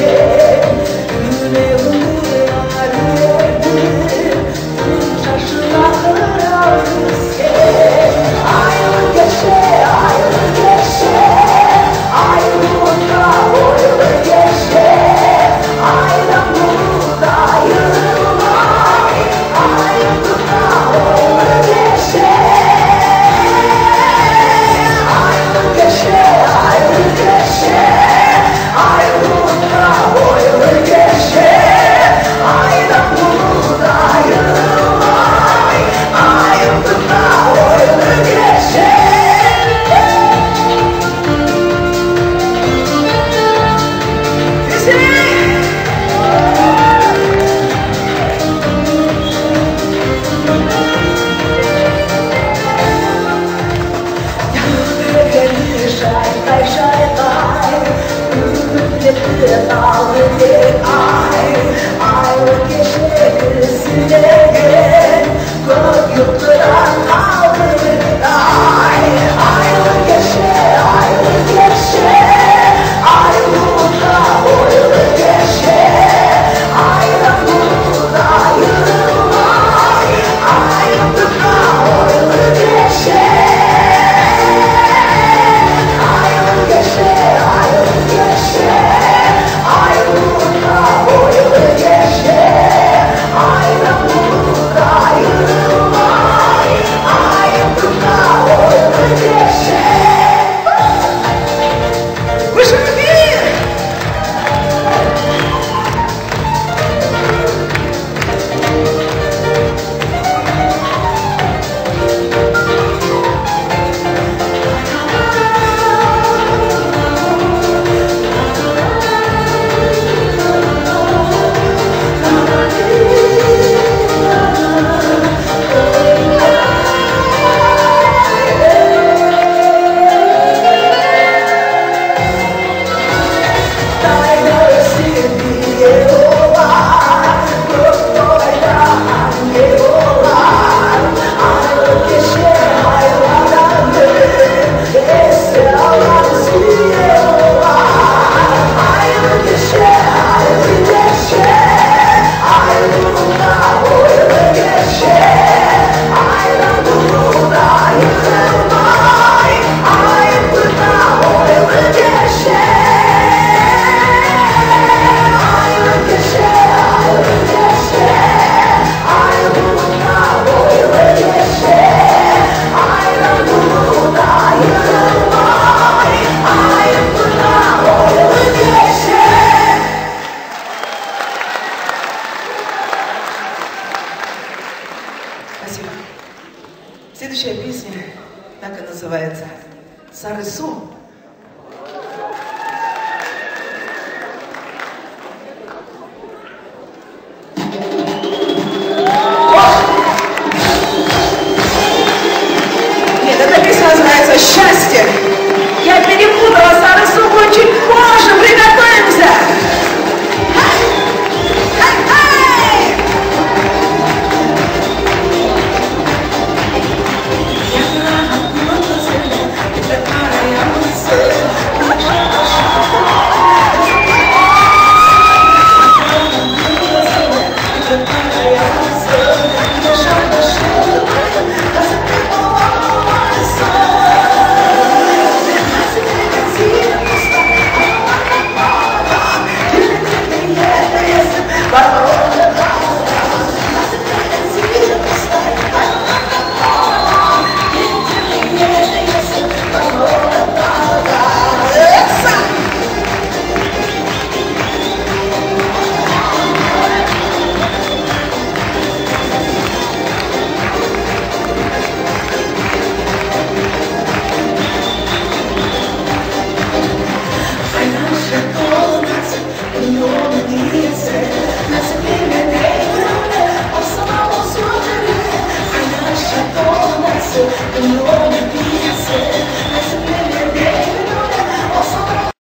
Yeah. называется. Сарысу